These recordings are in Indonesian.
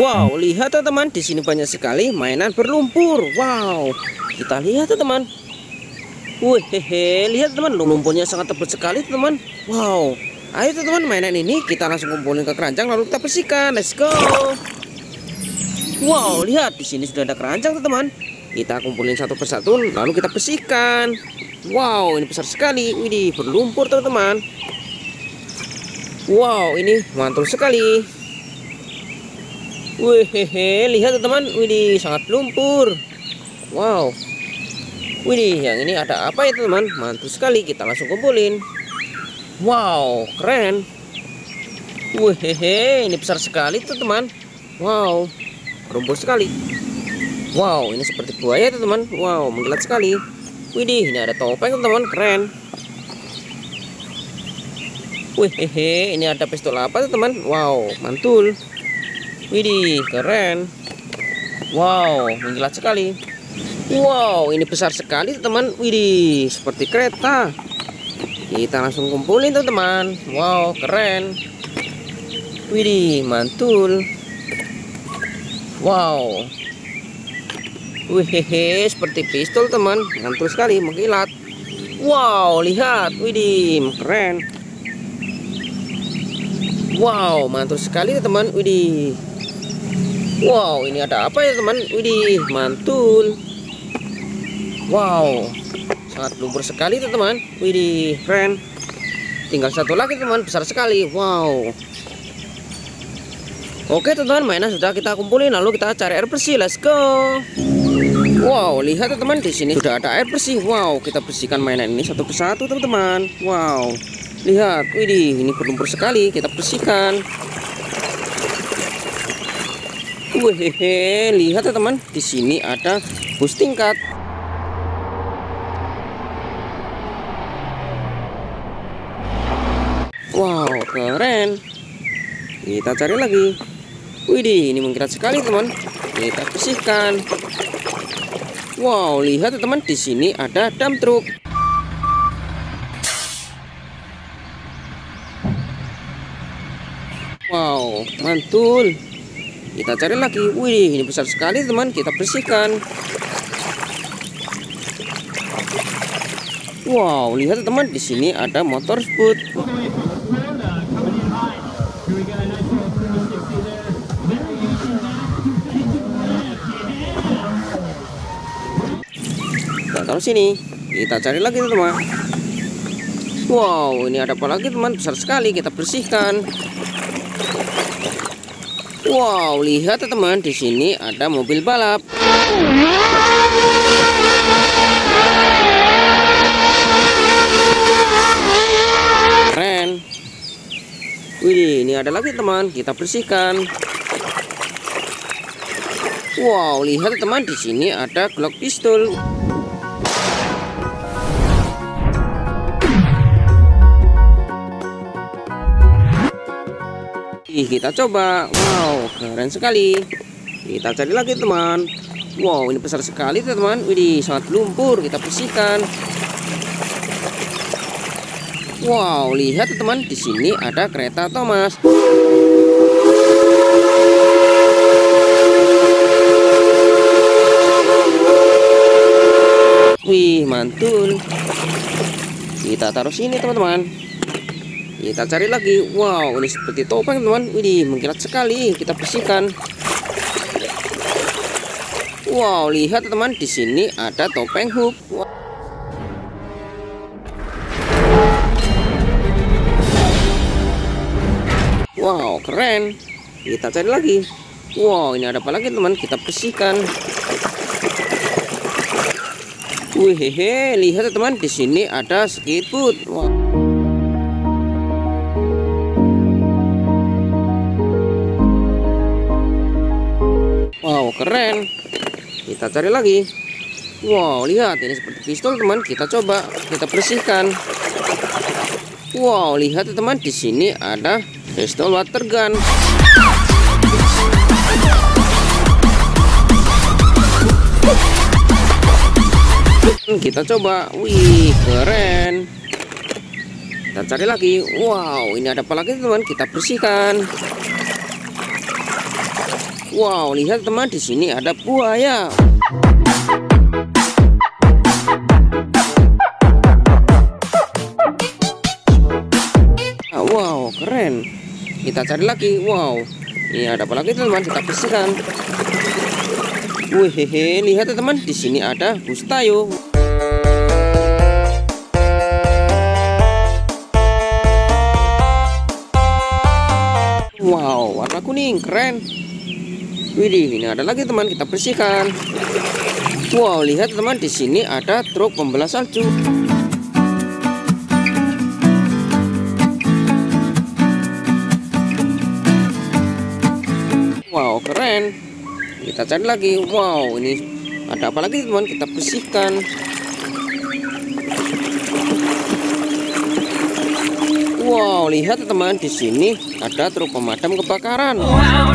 Wow, lihat teman-teman, di sini banyak sekali mainan berlumpur. Wow, kita lihat teman. Wih, hehe, lihat teman, lumpurnya sangat tebal sekali teman. Wow, ayo teman, mainan ini kita langsung kumpulin ke keranjang lalu kita bersihkan. Let's go. Wow, lihat di sini sudah ada keranjang teman. Kita kumpulin satu persatu lalu kita bersihkan. Wow, ini besar sekali. Widih, berlumpur teman-teman. Wow, ini mantul sekali. Wih, lihat teman, widih sangat lumpur. Wow. Widih, yang ini ada apa ya teman? Mantul sekali, kita langsung kumpulin. Wow, keren. Wih, hehe, ini besar sekali tuh teman. Wow, rumput sekali. Wow, ini seperti buaya teman. Wow, mengkilat sekali. Widih, ini ada topeng teman, keren. Wih, hehe, ini ada pistol apa teman? Wow, mantul. Widih, keren. Wow, mengkilat sekali. Wow, ini besar sekali teman. Widih, seperti kereta. Kita langsung kumpulin teman. Wow, keren. Widih, mantul. Wow. Wih, seperti pistol teman. Mantul sekali, mengkilat. Wow, lihat. Widih, keren. Wow, mantul sekali teman. Widih. Wow, ini ada apa ya teman? Widih, mantul. Wow, sangat lumpur sekali teman. Widih, keren. Tinggal satu lagi teman, besar sekali. Wow. Oke teman, mainan sudah kita kumpulin, lalu kita cari air bersih. Let's go. Wow, lihat teman di sini sudah ada air bersih. Wow, kita bersihkan mainan ini satu persatu teman-teman. Wow, lihat, widih, ini berlumpur sekali. Kita bersihkan. Wih, lihat ya teman, di sini ada bus tingkat. Wow, keren. Kita cari lagi. Widih, ini mengkilat sekali teman. Kita bersihkan. Wow, lihat ya teman, di sini ada dump truk. Wow, mantul. Kita cari lagi. Wih, ini besar sekali teman. Kita bersihkan. Wow, lihat teman di sini ada motor sput. Kita taruh sini. Kita cari lagi teman. Wow, ini ada apa lagi teman? Besar sekali. Kita bersihkan. Wow, lihat teman, di sini ada mobil balap. Keren. Wih, ini ada lagi teman, kita bersihkan. Wow, lihat teman, di sini ada glock pistol. Ih, kita coba. Wow, keren sekali. Kita cari lagi, teman. Wow, ini besar sekali, teman. Widih, sangat lumpur. Kita bersihkan. Wow, lihat, teman. Di sini ada kereta Thomas. Wih, mantul. Kita taruh sini, teman-teman. Kita cari lagi. Wow, ini seperti topeng, teman. Widih, mengkilat sekali. Kita bersihkan. Wow, lihat teman, di sini ada topeng hook. Wow. wow, keren. Kita cari lagi. Wow, ini ada apa lagi, teman? Kita bersihkan. Wih, lihat teman, di sini ada skateboard. Wow. Keren. Kita cari lagi. Wow, lihat ini seperti pistol, teman. Kita coba, kita bersihkan. Wow, lihat teman, di sini ada pistol water gun. Kita coba. Wih, keren. Kita cari lagi. Wow, ini ada apa lagi, teman? Kita bersihkan. Wow, lihat teman di sini ada buaya. Ah, wow, keren. Kita cari lagi. Wow, ini ada apa lagi teman? Kita bersihkan. Wih, hehe, lihat ya, teman, di sini ada bustayo. Wow, warna kuning, keren. Widih, ini ada lagi teman, kita bersihkan. Wow, lihat teman, di sini ada truk pembelah salju. Wow, keren. Kita cari lagi. Wow, ini ada apa lagi teman? Kita bersihkan. Wow, lihat teman di sini ada truk pemadam kebakaran. Wow,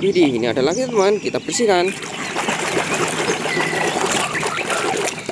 Widih, ini ada lagi teman, kita bersihkan.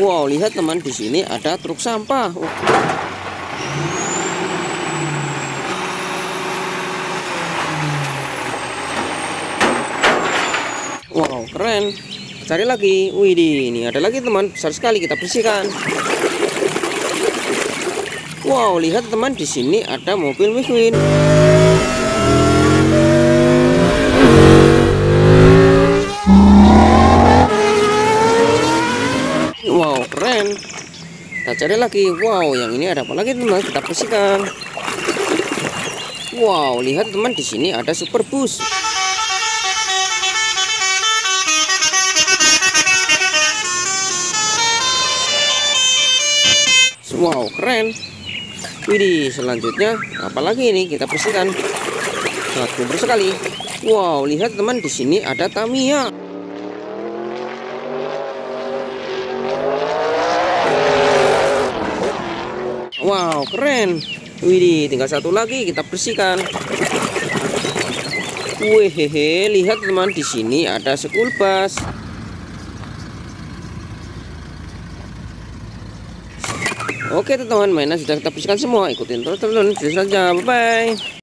Wow, lihat teman di sini ada truk sampah. Wow, keren. Cari lagi. Widih, ini ada lagi teman, besar sekali kita bersihkan. Wow, lihat teman di sini ada mobil McQueen. Wow, keren. Kita cari lagi. Wow, yang ini ada apa lagi teman? Kita bersihkan. Wow, lihat teman di sini ada super bus. Wow, keren. Widih, selanjutnya apalagi ini kita bersihkan. Sangat kubur sekali. Wow, lihat teman di sini ada Tamiya. Wow, keren. Widih, tinggal satu lagi kita bersihkan. Wehehe, lihat teman di sini ada bus. Oke teman-teman mainan sudah kita bersihkan semua ikutin terus terus saja bye bye